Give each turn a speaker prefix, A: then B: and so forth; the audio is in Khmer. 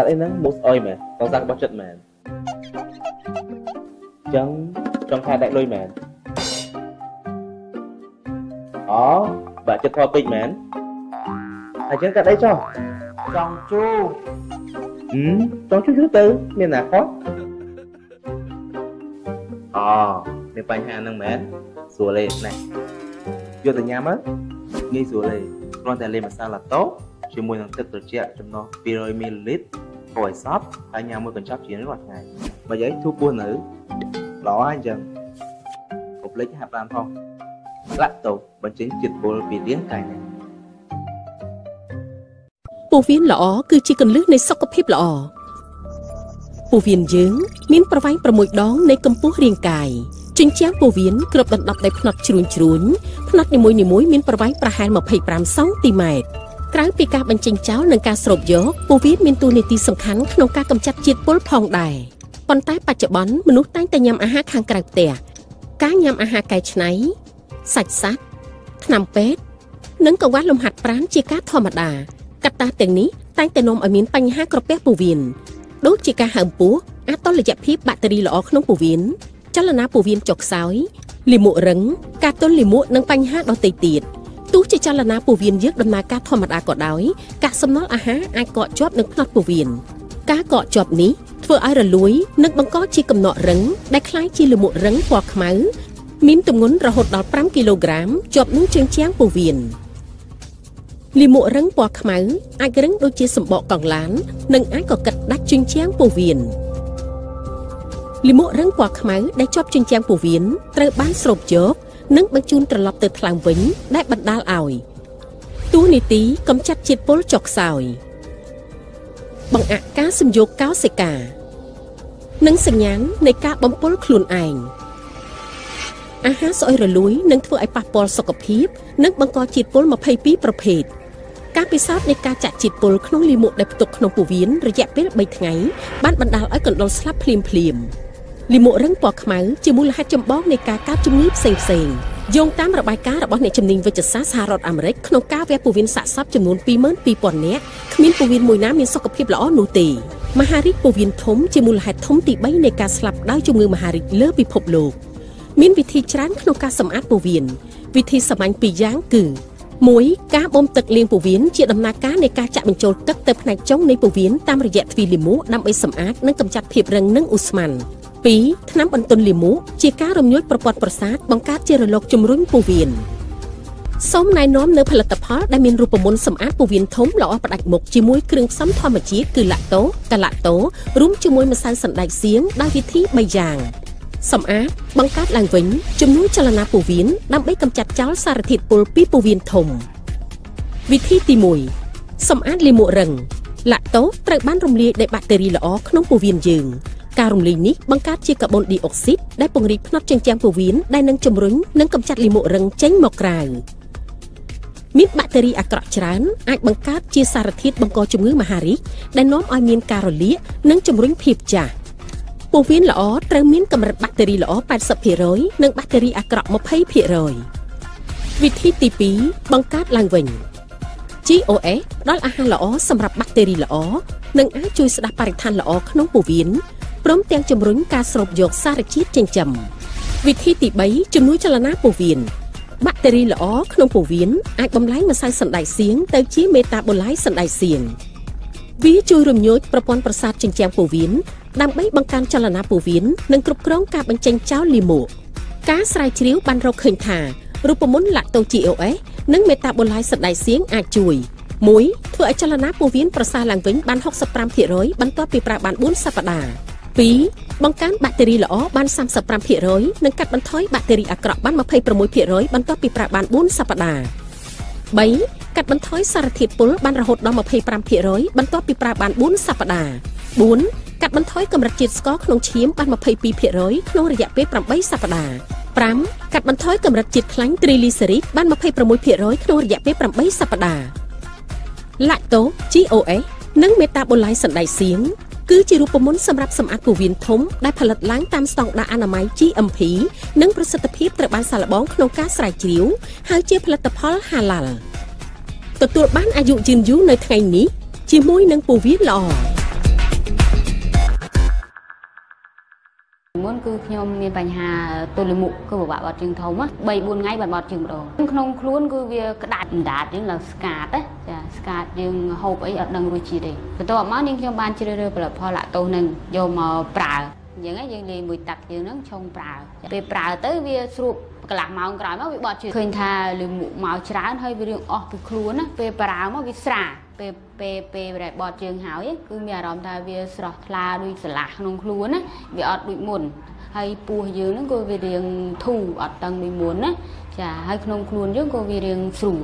A: កាត់អីហ្នឹងមូសអុយមែនតោះសាក់របស់ចិត្តមែនអញ្ចឹងចង់ខែដាច់លុយមែនអូបាក់ចិត្តធေါ်ពេកមែនអញ្ចឹងកាត់អីចុះ
B: ចង់ជូ
A: ហឹមចង់ជួយជួយទៅមានណាខុសអូមានបញ្ហាហ្នឹងមែនស្រួលទេណាយកទៅញ៉ាំមើលងាយស្រួលទេគ្រាន់តែលេងម្សៅឡាតូជាមួយនឹងទឹកត្រជាក់ចំណុះ200មីលីលីត្រ កូរឲ្យសព្វហើយញ៉ាំមួយកញ្ចប់ជារៀងរាល់ថ្ងៃបើយាយធូបពោះនៅល្អហើយអញ្ចឹងកុំភ្លេចហាត់បានផងឡាក់តូបញ្ចេញជាតិពុលពីរាងកាយអ្នក
C: ពោះវៀនល្អគឺជាកន្លឹះនៃសុខភាពល្អពោះវៀនយើងមានប្រវែង6ដងនៃកម្ពស់រាងកាយជញ្ជាំងពោះវៀនគ្របដណ្ដប់ដោយផ្នត់ជ្រួញជ្រួញផ្នត់នីមួយៗមានប្រវែងប្រហែល25សង់ទីម៉ែត្រ ក្រៅពីការបញ្ចេញចោលនិងការស្រូបយកពោះវៀនមានតួនាទីសំខាន់ក្នុងការកម្ចាត់ជាតិពុលផងដែរប៉ុន្តែបច្ចុប្បន្នមនុស្សតែងតែញ៉ាំអាហារខាងក្រៅផ្ទះការញ៉ាំអាហារកែច្នៃសាច់សត្វថ្នាំពេទ្យនិងកង្វះលំហាត់ប្រាណជាការធម្មតាកត្តាទាំងនេះតែងតែនាំឲ្យមានបញ្ហាក្រពះពោះវៀនដូចជាការហើមពោះអតុល្យភាពបាក់តេរីល្អក្នុងពោះវៀនចលនាពោះវៀនចុកខ្សោយលាមករឹងការទល់លាមកនិងបញ្ហាដទៃទៀត ទោះជាចលនាពោះវៀនយើងដំណើរការធម្មតាក៏ដោយកាកសំណល់អាហារអាចកកជាប់នឹងផ្នត់ពោះវៀនការកកជាប់នេះធ្វើឲ្យរលួយនិងបង្កជាកំណករឹងដែលคล้ายជាលាមករឹងពណ៌ខ្មៅមានទម្ងន់រហូតដល់5គីឡូក្រាមជាប់នឹងជើងជាងពោះវៀនលាមករឹងពណ៌ខ្មៅអាចរឹងដូចជាសម្បកកង់ឡាន និងអាចក៏កាត់ដាច់ជញ្ជាំងពោះវៀនលាមករឹងពណ៌ខ្មៅដែលជាប់ជញ្ជាំងពោះវៀនត្រូវបានស្រូបយក និងបញ្ជូនត្រឡប់ទៅថ្លើមវិញ ដែលបណ្ដាលឲ្យទូនីតិកម្ចាត់ជាតិពុលចុះខ្សោយបង្អាក់ការសំយោគកោសិកា និងសញ្ញាណនៃការបំពុលខ្លួនឯងអាហារស្អុយរលួយនឹងធ្វើឲ្យប៉ះពាល់សុខភាព និងបង្កជាតិពុល22ប្រភេទការពិសោធន៍នៃការចាក់ជាតិពុលក្នុងលាមកដែលផ្ទុកក្នុងពោះវៀនរយៈពេល3ថ្ងៃបានបណ្ដាលឲ្យកណ្ដុរស្លាប់ភ្លាមភ្លាមលាមករឹងពណ៌ខ្មៅជាមូលហេតុចម្បងនៃការកើតជំងឺផ្សេងផ្សេងយោងតាមរបាយការណ៍របស់អ្នកជំនាញវិទ្យាសាស្ត្រសហរដ្ឋអាមេរិកក្នុងការវះពោះវៀនសាកសពចំនួន22,000នាក់គ្មានពោះវៀនមួយណាមានសុខភាពល្អនោះទេមហារីកពោះវៀនធំជាមូលហេតុធំទី3នៃការស្លាប់ដោយជំងឺមហារីកលើពិភពលោកមានវិធីច្រើនក្នុងការសម្អាតពោះវៀនវិធីសាមញ្ញពីរយ៉ាងគឺ1ការបូមទឹកលាងពោះវៀនជាដំណើរការនៃការចាក់បញ្ចូលទឹកទៅផ្នែកចុងនៃពោះវៀនតាមរយៈទ្វីលាមកដើម្បីសម្អាតនិងកម្ចាត់ភាពរឹងនិងឧស្ម័ន 2ថ្នាំបន្ទន់លាមកជាការរំញោចប្រព័ន្ធប្រសាទបង្កើតជារលកជំរុញពោះវៀនសូមណែនាំនៅផលិតផលដែលមានរូបមន្តសម្អាតពោះវៀនធំល្អផ្ដាច់មុខជាមួយគ្រឿងផ្សំធម្មជាតិគឺឡាក់តូកាឡាក់តូរួមជាមួយម្សៅសណ្តែកសៀងដោយវិធី3យ៉ាងសម្អាតបង្កើតឡើងវិញជំនួយចលនាពោះវៀនដើម្បីកម្ចាត់ចោលសារធាតុពុលពីពោះវៀនធំវិធីទី1សម្អាតលាមករឹងឡាក់តូត្រូវបានរំលាយដោយបាក់តេរីល្អក្នុងពោះវៀនយើង ការរំលាយនេះបង្កើតជាកាបូនឌីអុកស៊ីតដែលពង្រីកផ្នត់ជញ្ជាំងពោះវៀនដែលនឹងជំរុញនិងកម្ចាត់លាមករឹងចេញមកក្រៅមានបាក់តេរីអាក្រក់ច្រើនអាចបង្កើតជាសារធាតុបង្កជំងឺមហារីកដែលនាំឲ្យមានការរលាកនិងជំរុញភាពចាស់ពោះវៀនល្អត្រូវមានកម្រិតបាក់តេរីល្អ80%និងបាក់តេរីអាក្រក់20%វិធីទី2បង្កើតឡើងវិញ GOS ផ្ដល់អាហារល្អសម្រាប់បាក់តេរីល្អនិងអាចជួយស្ដាប់បរិស្ថានល្អក្នុងពោះវៀន ព្រមទាំងជំរុញការស្រូបយកសារជាតិចិញ្ចឹមវិធីទី3ជំនួយចលនាពោះវៀនបាក់តេរីល្អក្នុងពោះវៀនអាចបំលែងម្សៅសណ្តែកសៀងទៅជាមេតាបូឡៃសណ្តែកសៀងវាជួយរំញោចប្រព័ន្ធប្រសាទចិញ្ចាំងពោះវៀនដើម្បីបង្កើនចលនាពោះវៀននិងគ្រប់គ្រងការបញ្ចេញចោលលាមកការស្រាវជ្រាវបានរកឃើញថារូបមន្តឡាក់តូ GOS និងមេតាបូឡៃសណ្តែកសៀងអាចជួយ1ធ្វើឲ្យចលនាពោះវៀនប្រសើរឡើងវិញបាន65%បន្ទាប់ពីប្រើបាន4សប្តាហ៍ 2បង្កើនបាក់តេរីល្អបាន35%និងកាត់បន្ថយបាក់តេរីអាក្រក់បាន26%បន្ទាប់ពីប្រើបាន4សប្តាហ៍3កាត់បន្ថយសារធាតុពុលបានរហូតដល់25%បន្ទាប់ពីប្រើបាន4សប្តាហ៍4កាត់បន្ថយកម្រិតជាតិស្ករក្នុងឈាមបាន22%ក្នុងរយៈពេល8សប្តាហ៍5កាត់បន្ថយកម្រិតជាតិខ្លាញ់ត្រីលីសេរីតបាន26%ក្នុងរយៈពេល8សប្តាហ៍ឡាក់តូ GOS និងមេតាបូឡៃសណ្តែកសៀង គឺជារូបមន្តសម្រាប់សម្អាតពោះវៀនធំដែលផលិតឡើងតាមស្តង់ដារអនាម័យ GMP និងប្រសិទ្ធភាពត្រូវបានសាកល្បងក្នុងការស្រាវជ្រាវហើយជាផលិតផល Halal ទទួលបានអាយុយឺនយូរនៅថ្ងៃនេះជាមួយនឹងពោះវៀនល្អមុន
B: គឺខ្ញុំមានបញ្ហាទល់មុខគឺពិបាកបាត់ជើងធំ3 4ថ្ងៃបាត់បាត់ជើងម្ដងក្នុងខ្លួនគឺវាក្តាច់អណ្ដាតយើងឡើងស្កាតចា ស្កាតយើងហូបអីអត់ដឹងរសជាតិទេបន្ទាប់មកនាងខ្ញុំបានជ្រើសរើសផលិតផលឡាក់តូសនឹងយកមកប្រើអញ្ចឹងយើងលាយមួយទឹកយើងហ្នឹងឆុងប្រើពេលប្រើទៅវាស្រួបកន្លះម៉ោងក្រោយមកវាបត់ជើងឃើញថាលឺមុខមកច្រើនហើយវារៀងអស់ពីខ្លួនណាពេលប្រើមកវាស្រាពេលពេលពេលដែលបត់ជើងហើយគឺមានអារម្មណ៍ថាវាស្រស់ថ្លាដូចស្រឡះក្នុងខ្លួនណាវាអត់ដូចមុនហើយពោះយើងហ្នឹងក៏វារៀងធូរអត់តឹងដូចមុនណាចាហើយក្នុងខ្លួនយើងក៏វារៀងស្រួល